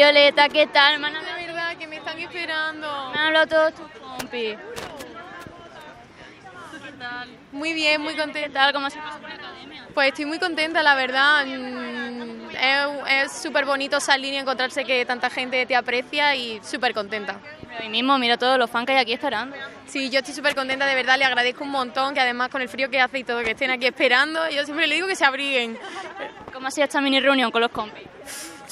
Violeta, ¿qué tal? Han De verdad, que me están esperando. me han hablado todos tus compis. Muy bien, muy ¿Qué contenta. tal? ¿Cómo se pasa por la academia? Pues estoy muy contenta, la verdad. Mm, Es súper bonito salir y encontrarse que tanta gente te aprecia y súper contenta. Hoy mismo, mira todos los fans que hay aquí esperando. Sí, yo estoy súper contenta, de verdad, le agradezco un montón, que además con el frío que hace y todo, que estén aquí esperando, yo siempre le digo que se abriguen. ¿Cómo ha sido esta mini reunión con los compis?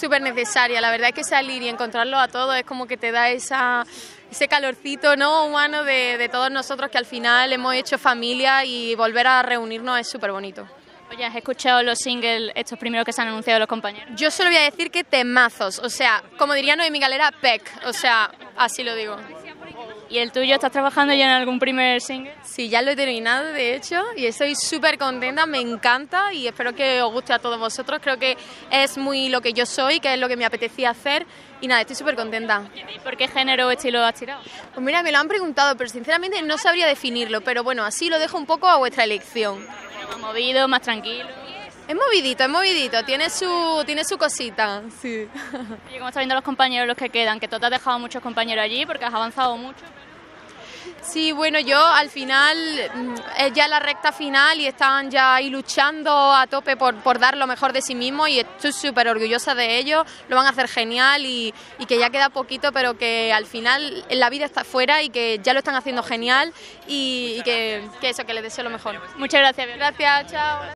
Súper necesaria, la verdad es que salir y encontrarlos a todos es como que te da esa, ese calorcito ¿no? humano de, de todos nosotros que al final hemos hecho familia y volver a reunirnos es súper bonito. Oye, ¿has escuchado los singles, estos primeros que se han anunciado los compañeros? Yo solo voy a decir que temazos, o sea, como diría Noemi Galera, pec, o sea, así lo digo. ¿Y el tuyo? ¿Estás trabajando ya en algún primer single? Sí, ya lo he terminado, de hecho, y estoy súper contenta, me encanta y espero que os guste a todos vosotros. Creo que es muy lo que yo soy, que es lo que me apetecía hacer y nada, estoy súper contenta. ¿Y por qué género o estilo has tirado? Pues mira, me lo han preguntado, pero sinceramente no sabría definirlo, pero bueno, así lo dejo un poco a vuestra elección. Bueno, más movido, más tranquilo. Es movidito, es movidito, tiene su, tiene su cosita, sí. Oye, ¿cómo están viendo los compañeros los que quedan? Que tú te has dejado muchos compañeros allí porque has avanzado mucho. Sí, bueno, yo al final mm, es ya la recta final y están ya ahí luchando a tope por, por dar lo mejor de sí mismos y estoy súper orgullosa de ellos, lo van a hacer genial y, y que ya queda poquito, pero que al final la vida está fuera y que ya lo están haciendo genial y, y que, que eso, que les deseo lo mejor. Muchas gracias. Gracias, chao.